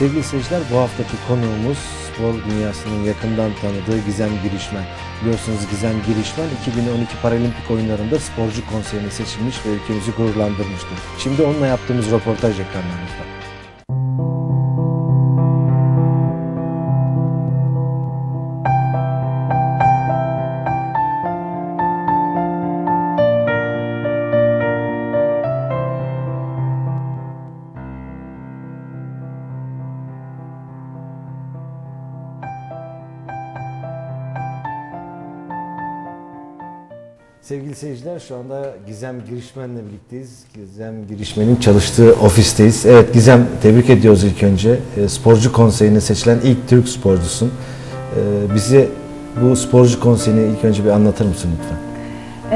Sevgili seyirciler bu haftaki konuğumuz spor dünyasının yakından tanıdığı Gizem Girişmen. Biliyorsunuz Gizem Girişmen 2012 Paralimpik oyunlarında sporcu konseyine seçilmiş ve ülkemizi gururlandırmıştı. Şimdi onunla yaptığımız röportaj ekranlarınızda. Sevgili seyirciler şu anda Gizem Girişmen'le birlikteyiz. Gizem Girişmen'in çalıştığı ofisteyiz. Evet Gizem tebrik ediyoruz ilk önce. E, sporcu konseyine seçilen ilk Türk sporcusun. E, bize bu sporcu konseyini ilk önce bir anlatır mısın lütfen?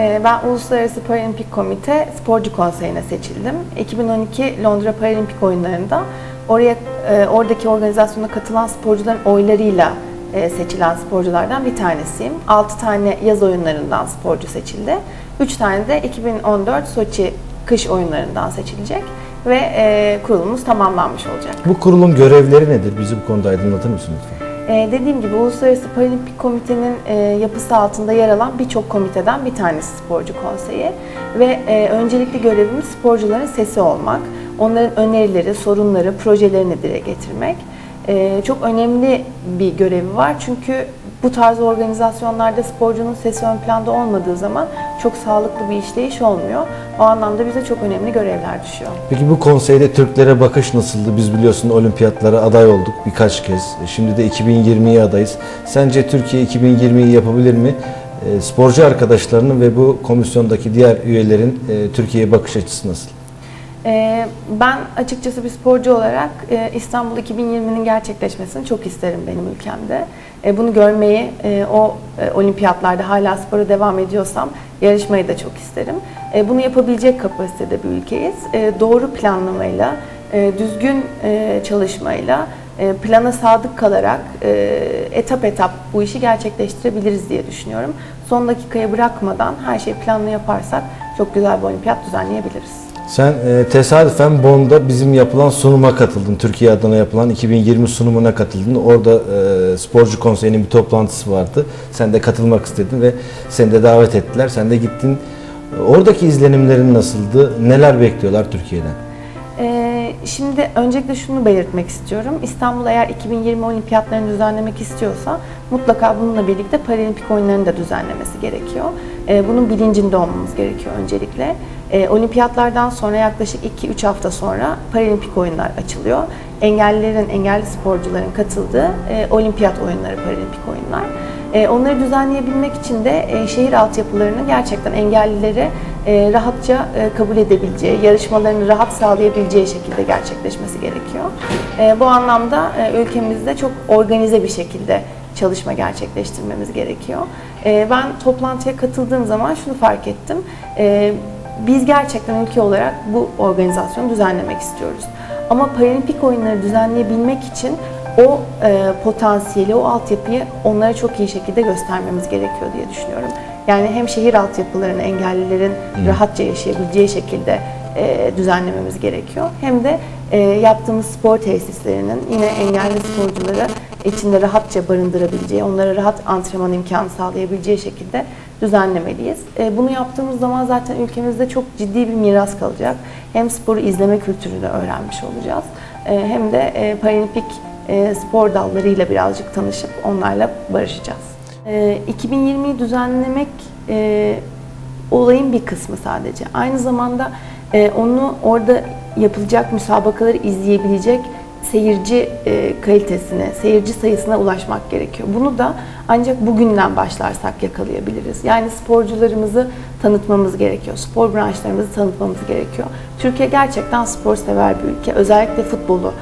Ee, Ben Uluslararası Paralimpik Komite Sporcu Konseyi'ne seçildim. 2012 Londra Paralimpik Oyunları'nda oraya e, oradaki organizasyona katılan sporcuların oylarıyla e, seçilen sporculardan bir tanesiyim. 6 tane yaz oyunlarından sporcu seçildi. 3 tane de 2014 Soçi kış oyunlarından seçilecek ve e, kurulumuz tamamlanmış olacak. Bu kurulun görevleri nedir? Bizi bu konuda aydınlatır mısın lütfen? Ee, dediğim gibi Uluslararası Paralimpik Komite'nin e, yapısı altında yer alan birçok komiteden bir tanesi Sporcu Konseyi ve e, öncelikli görevimiz sporcuların sesi olmak, onların önerileri, sorunları, projelerini dile getirmek. E, çok önemli bir görevi var çünkü bu tarz organizasyonlarda sporcunun sesi ön planda olmadığı zaman çok sağlıklı bir işleyiş olmuyor. O anlamda bize çok önemli görevler düşüyor. Peki bu konseyde Türklere bakış nasıldı? Biz biliyorsun olimpiyatlara aday olduk birkaç kez. E, Şimdi de 2020'ye adayız. Sence Türkiye 2020'yi yapabilir mi? E, Sporcu arkadaşlarının ve bu komisyondaki diğer üyelerin e, Türkiye'ye bakış açısı nasıl? Ee, Ben açıkçası bir sporcu olarak e, İstanbul 2020'nin gerçekleşmesini çok isterim benim ülkemde. E, Bunu görmeyi, e, o olimpiyatlarda hala spora devam ediyorsam yarışmayı da çok isterim. Bunu yapabilecek kapasitede bir ülkeyiz. Doğru planlamayla, düzgün çalışmayla, plana sadık kalarak etap etap bu işi gerçekleştirebiliriz diye düşünüyorum. Son dakikaya bırakmadan her şeyi planlı yaparsak çok güzel bir olimpiyat düzenleyebiliriz. Sen e, tesadüfen Bonn'da bizim yapılan sunuma katıldın. Türkiye adına yapılan 2020 sunumuna katıldın. Orada e, sporcu konseyinin bir toplantısı vardı. Sen de katılmak istedin ve seni de davet ettiler. Sen de gittin. Oradaki izlenimlerin nasıldı? Neler bekliyorlar Türkiye'den? Şimdi öncelikle şunu belirtmek istiyorum. İstanbul eğer 2020 olimpiyatlarını düzenlemek istiyorsa mutlaka bununla birlikte paralimpik oyunlarını da düzenlemesi gerekiyor. Ee, bunun bilincinde olmamız gerekiyor öncelikle. Ee, olimpiyatlardan sonra yaklaşık 2-3 hafta sonra paralimpik oyunlar açılıyor. Engellilerin, engelli sporcuların katıldığı e, olimpiyat oyunları, paralimpik oyunlar. E, Onları düzenleyebilmek için de e, şehir altyapılarının gerçekten engellilere e, rahatça kabul edebileceği, yarışmalarını rahat sağlayabileceği şekilde gerçekleşmesi gerekiyor. Bu anlamda ülkemizde çok organize bir şekilde çalışma gerçekleştirmemiz gerekiyor. Ben toplantıya katıldığım zaman şunu fark ettim. Biz gerçekten ülke olarak bu organizasyonu düzenlemek istiyoruz. Ama paralimpik oyunları düzenleyebilmek için o e, potansiyeli, o altyapıyı onlara çok iyi şekilde göstermemiz gerekiyor diye düşünüyorum. Yani hem şehir altyapılarını engellilerin rahatça yaşayabileceği şekilde e, düzenlememiz gerekiyor. Hem de e, yaptığımız spor tesislerinin yine engelli sporcuları içinde rahatça barındırabileceği, onlara rahat antrenman imkanı sağlayabileceği şekilde düzenlemeliyiz. E, bunu yaptığımız zaman zaten ülkemizde çok ciddi bir miras kalacak. Hem sporu izleme kültürünü öğrenmiş olacağız. E, hem de e, paralimpik spor dallarıyla birazcık tanışıp onlarla barışacağız. E, 2020'yi düzenlemek e, olayın bir kısmı sadece. Aynı zamanda e, onu orada yapılacak müsabakaları izleyebilecek seyirci e, kalitesine, seyirci sayısına ulaşmak gerekiyor. Bunu da ancak bugünden başlarsak yakalayabiliriz. Yani sporcularımızı tanıtmamız gerekiyor. Spor branşlarımızı tanıtmamız gerekiyor. Türkiye gerçekten spor sever bir ülke. Özellikle futbolu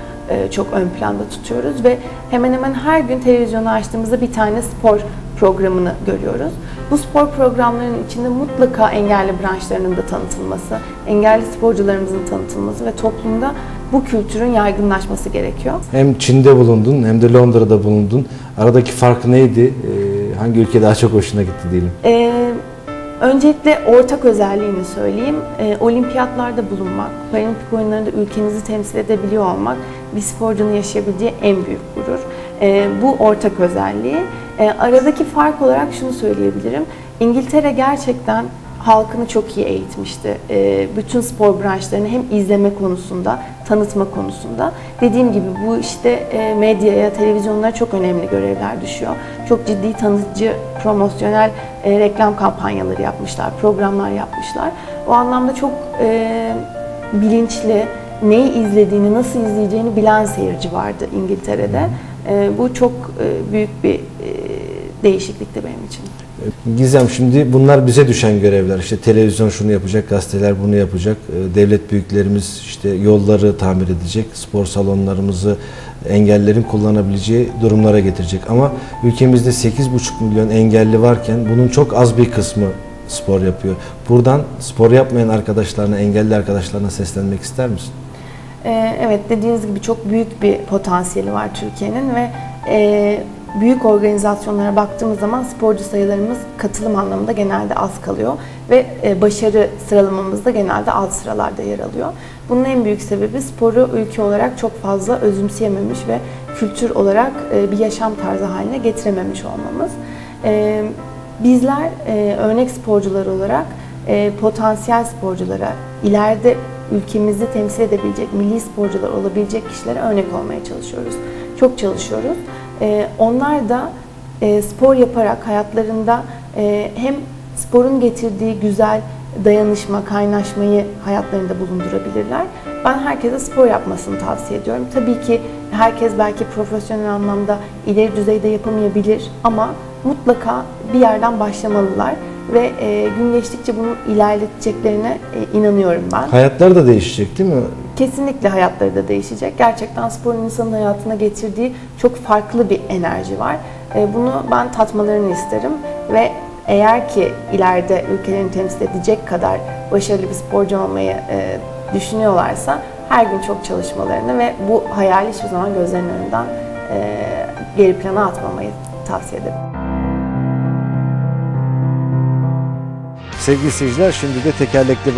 çok ön planda tutuyoruz ve hemen hemen her gün televizyonu açtığımızda bir tane spor programını görüyoruz. Bu spor programlarının içinde mutlaka engelli branşlarının da tanıtılması, engelli sporcularımızın tanıtılması ve toplumda bu kültürün yaygınlaşması gerekiyor. Hem Çin'de bulundun hem de Londra'da bulundun. Aradaki fark neydi? E, hangi ülke daha çok hoşuna gitti diyelim? Ee, Öncelikle ortak özelliğini söyleyeyim. E, olimpiyatlarda bulunmak, paralimpik oyunlarında ülkenizi temsil edebiliyor olmak bir sporcunun yaşayabileceği en büyük gurur. E, bu ortak özelliği. E, aradaki fark olarak şunu söyleyebilirim. İngiltere gerçekten halkını çok iyi eğitmişti. E, bütün spor branşlarını hem izleme konusunda, tanıtma konusunda. Dediğim gibi bu işte e, medyaya, televizyonlara çok önemli görevler düşüyor. Çok ciddi tanıtıcı, promosyonel e, reklam kampanyaları yapmışlar, programlar yapmışlar. O anlamda çok e, bilinçli, neyi izlediğini, nasıl izleyeceğini bilen seyirci vardı İngiltere'de. E, bu çok e, büyük bir e, değişiklikti benim için. Gizem şimdi bunlar bize düşen görevler. İşte televizyon şunu yapacak, gazeteler bunu yapacak. Ee, Devlet büyüklerimiz işte yolları tamir edecek, spor salonlarımızı engellerin kullanabileceği durumlara getirecek. Ama ülkemizde 8,5 milyon engelli varken bunun çok az bir kısmı spor yapıyor. Buradan spor yapmayan arkadaşlarına, engelli arkadaşlarına seslenmek ister misin? Ee, Evet dediğiniz gibi çok büyük bir potansiyeli var Türkiye'nin ve e, büyük organizasyonlara baktığımız zaman sporcu sayılarımız katılım anlamında genelde az kalıyor ve e, başarı sıralamamızda genelde alt sıralarda yer alıyor. Bunun en büyük sebebi sporu ülke olarak çok fazla özümseyememiş ve kültür olarak e, bir yaşam tarzı haline getirememiş olmamız. E, Bizler e, örnek sporcular olarak e, potansiyel sporculara, ileride ülkemizi temsil edebilecek, milli sporcular olabilecek kişilere örnek olmaya çalışıyoruz. Çok çalışıyoruz. E, onlar da e, spor yaparak hayatlarında e, hem sporun getirdiği güzel dayanışma, kaynaşmayı hayatlarında bulundurabilirler. Ben herkese spor yapmasını tavsiye ediyorum. Tabii ki herkes belki profesyonel anlamda ileri düzeyde yapamayabilir ama mutlaka bir yerden başlamalılar ve e, gün geçtikçe bunu ilerleteceklerine e, inanıyorum ben. Hayatlar da değişecek değil mi? Kesinlikle hayatları da değişecek. Gerçekten sporun insanın hayatına getirdiği çok farklı bir enerji var. E, Bunu ben tatmalarını isterim ve eğer ki ileride ülkelerini temsil edecek kadar başarılı bir sporcu olmayı e, düşünüyorlarsa her gün çok çalışmalarını ve bu hayali hiçbir zaman gözlerinin önünden e, geri plana atmamayı tavsiye ederim. Sevgili seyirciler şimdi de tekerlekli